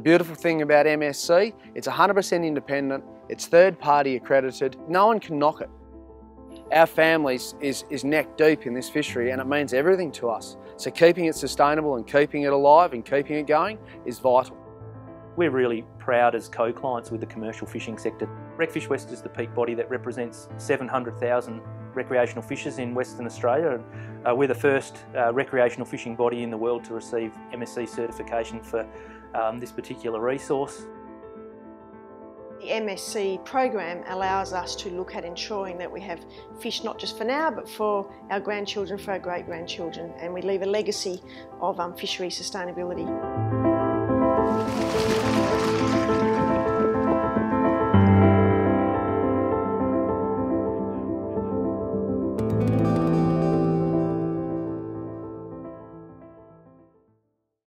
beautiful thing about MSC, it's 100% independent, it's third party accredited, no one can knock it. Our family is, is neck deep in this fishery and it means everything to us. So keeping it sustainable and keeping it alive and keeping it going is vital. We're really proud as co-clients with the commercial fishing sector. Recfish West is the peak body that represents 700,000 recreational fishers in Western Australia. And, uh, we're the first uh, recreational fishing body in the world to receive MSC certification for um, this particular resource. The MSC program allows us to look at ensuring that we have fish not just for now but for our grandchildren, for our great-grandchildren and we leave a legacy of um, fishery sustainability.